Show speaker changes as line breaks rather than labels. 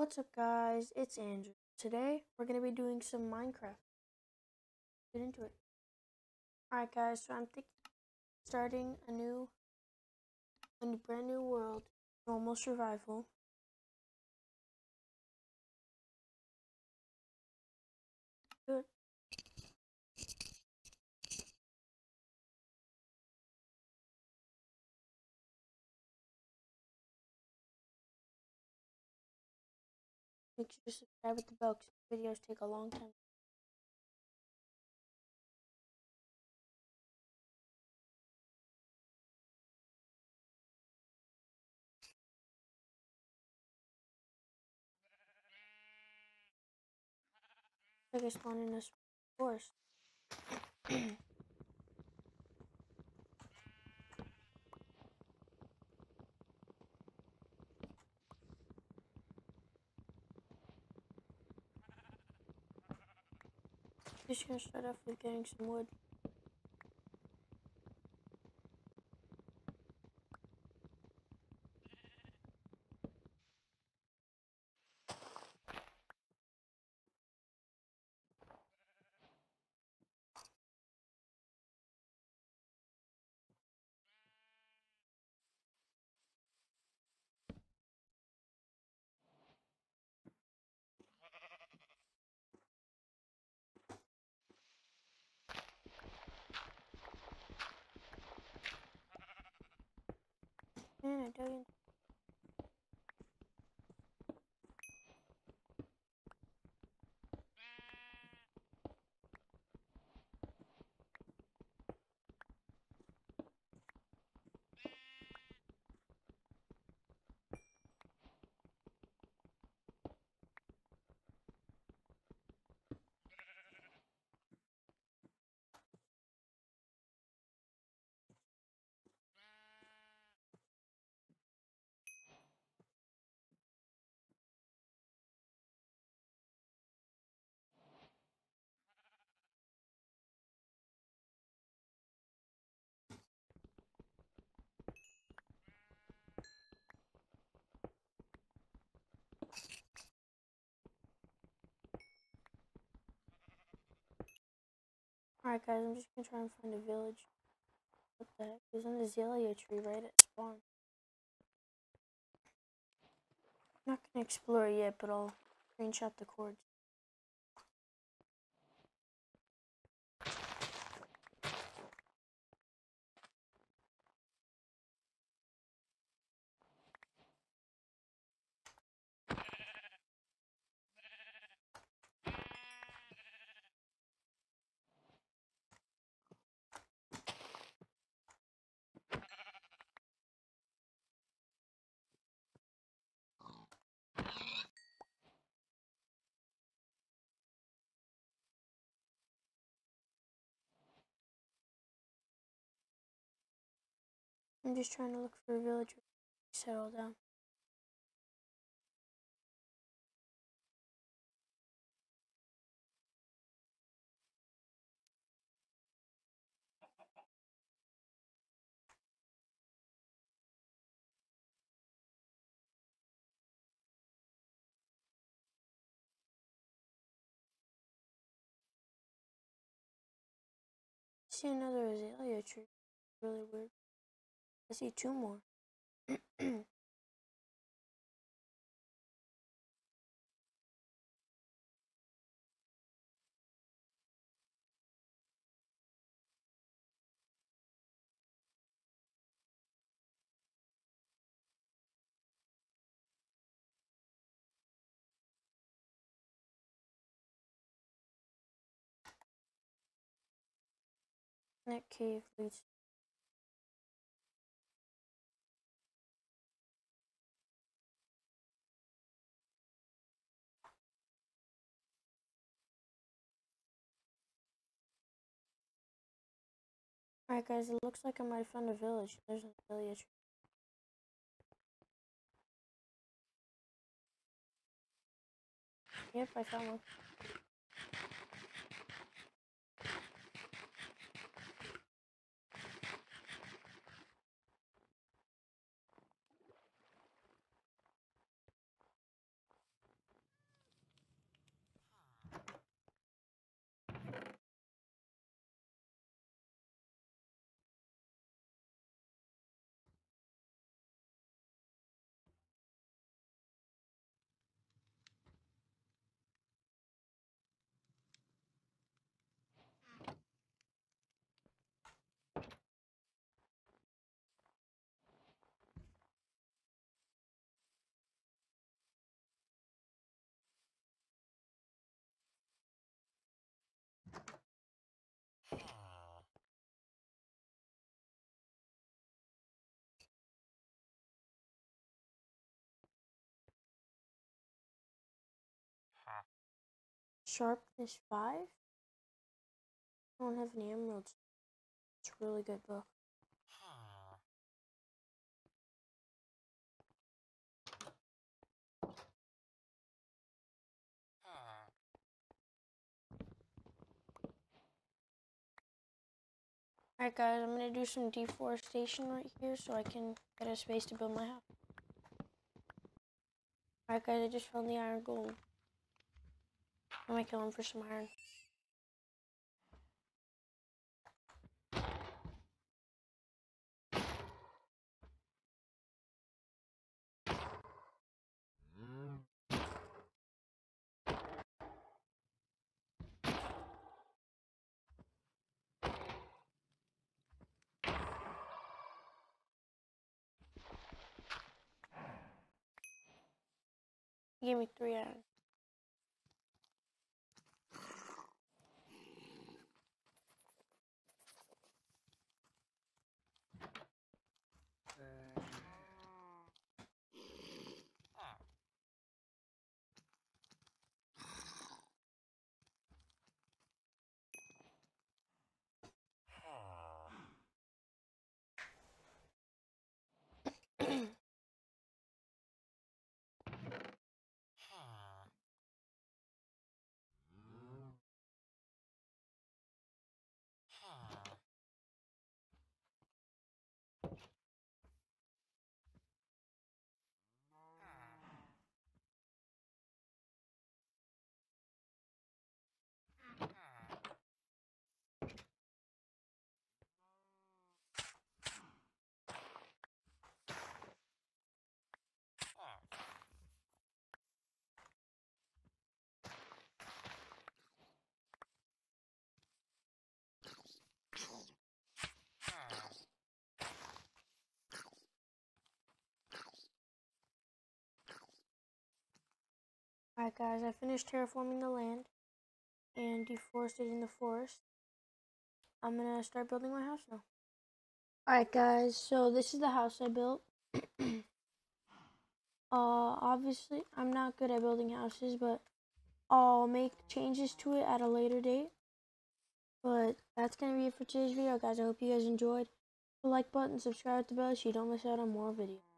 What's up guys, it's Andrew. Today we're going to be doing some Minecraft. Get into it. Alright guys, so I'm thinking starting a new, a brand new world, normal survival. Good. Make sure to subscribe with the bell because videos take a long time. I spawned in this forest. Just gonna start off with getting some wood. Man, I dug in. Alright guys, I'm just gonna try and find a village. What the heck? There's an azalea tree right at spawn. I'm not gonna explore yet, but I'll screenshot the cords. I'm just trying to look for a village to settle down. see another azalea tree. Really weird. I see two more. that cave leads Alright guys, it looks like I might have found a village. There's a village. Yep, I found one. Sharpness 5. I don't have any emeralds. It's a really good book. Alright guys, I'm going to do some deforestation right here so I can get a space to build my house. Alright guys, I just found the iron golem. I'm going to kill him for some iron. Give me three iron. Alright guys, I finished terraforming the land and deforesting the forest. I'm gonna start building my house now. Alright guys, so this is the house I built. uh, obviously, I'm not good at building houses, but I'll make changes to it at a later date. But that's gonna be it for today's video, guys. I hope you guys enjoyed. The like button, subscribe to the bell so you don't miss out on more videos.